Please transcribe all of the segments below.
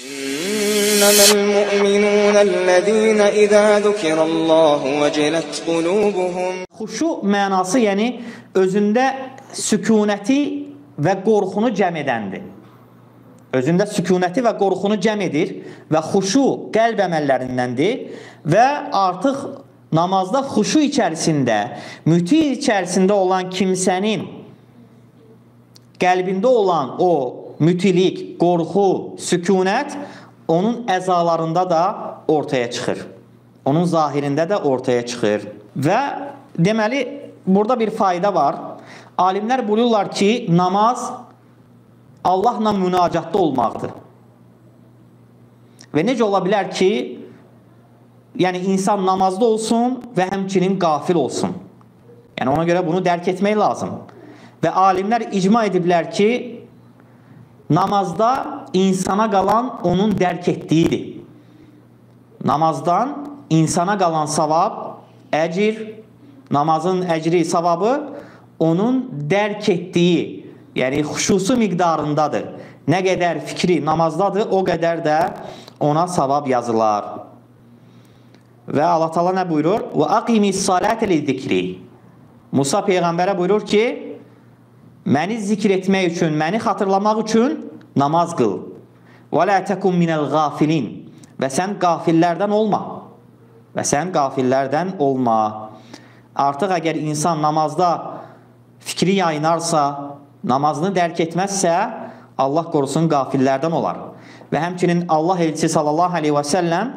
إنما المؤمنون الذين إذا ذكر الله وجلت قلوبهم Xuşu mənası, yəni özündə sükunəti və qorxunu cəm edəndir. Özündə sükunəti və qorxunu cəm edir və xuşu qəlb əməllərindəndir və artıq namazda xuşu içərisində, müti içərisində olan kimsənin qəlbində olan o mütilik, qorxu, sükunət onun əzalarında da ortaya çıxır. Onun zahirində də ortaya çıxır. Və deməli, burada bir fayda var. Alimlər buyururlar ki, namaz Allahla münacatda olmaqdır. Və necə ola bilər ki, yəni insan namazda olsun və həmçinin qafil olsun. Yəni ona görə bunu dərk etmək lazım. Və alimlər icma ediblər ki, namazda insana qalan onun dərk etdiyidir. Namazdan insana qalan savab, əcir, namazın əcri, savabı onun dərk etdiyi yəni xuşusu miqdarındadır. Nə qədər fikri namazdadır, o qədər də ona savab yazılar. Və Allah Taala nə buyurur? Və aqimis salate lizikri. Musa peyğəmbərə buyurur ki, məni zikr etmək üçün, məni xatırlamaq üçün namaz qıl. Və la takun minel gafilin. Və sən qafillərdən olma. Və sən qafillərdən olma. Artıq əgər insan namazda fikri yayınarsa, namazını dərk etməzsə, Allah qorusun qafillərdən olar. Və həmçinin Allah elçisi sallallahu aleyhi və səlləm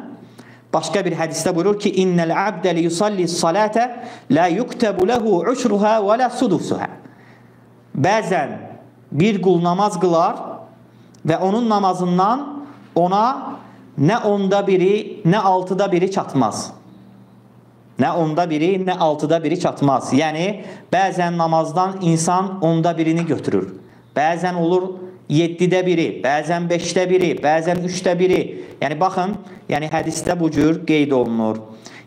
başqa bir hədisdə buyurur ki, İnnəl abdə li yusalli salətə la yuktabu lehu ushruha və la sudusuha. Bəzən bir qul namaz qılar və onun namazından ona nə onda biri, nə altıda biri çatmaz. Nə onda biri, nə altıda biri çatmaz. Yəni, bəzən namazdan insan onda birini götürür. Bəzən olur 7-də biri, bəzən 5-də biri, bəzən 3-də biri. Yəni, baxın, yəni hədisdə bu cür qeyd olunur.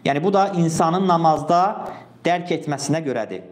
Yəni, bu da insanın namazda dərk etməsinə görədir.